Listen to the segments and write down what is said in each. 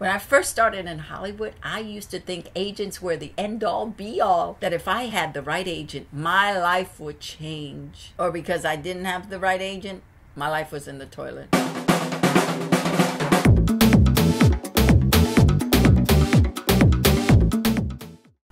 When I first started in Hollywood, I used to think agents were the end all be all, that if I had the right agent, my life would change. Or because I didn't have the right agent, my life was in the toilet.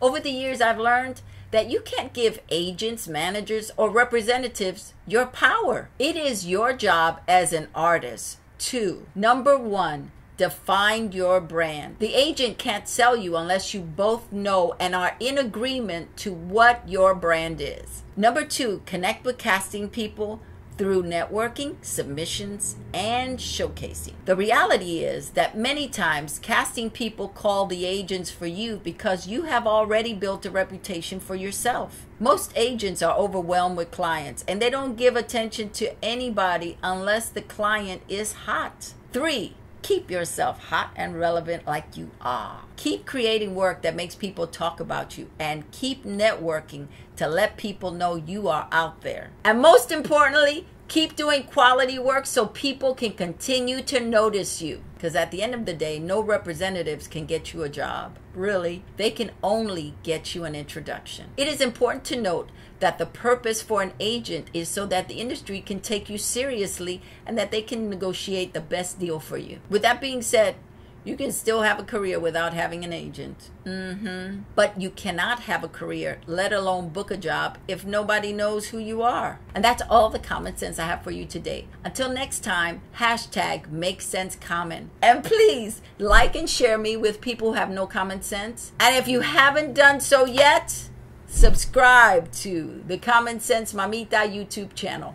Over the years, I've learned that you can't give agents, managers, or representatives your power. It is your job as an artist to, number one, define your brand. The agent can't sell you unless you both know and are in agreement to what your brand is. Number two, connect with casting people through networking, submissions, and showcasing. The reality is that many times casting people call the agents for you because you have already built a reputation for yourself. Most agents are overwhelmed with clients and they don't give attention to anybody unless the client is hot. Three, keep yourself hot and relevant like you are. Keep creating work that makes people talk about you and keep networking to let people know you are out there. And most importantly, keep doing quality work so people can continue to notice you. Because at the end of the day, no representatives can get you a job. Really, they can only get you an introduction. It is important to note that the purpose for an agent is so that the industry can take you seriously and that they can negotiate the best deal for you. With that being said, you can still have a career without having an agent. Mm-hmm. But you cannot have a career, let alone book a job, if nobody knows who you are. And that's all the common sense I have for you today. Until next time, hashtag make sense common. And please like and share me with people who have no common sense. And if you haven't done so yet, subscribe to the Common Sense Mamita YouTube channel.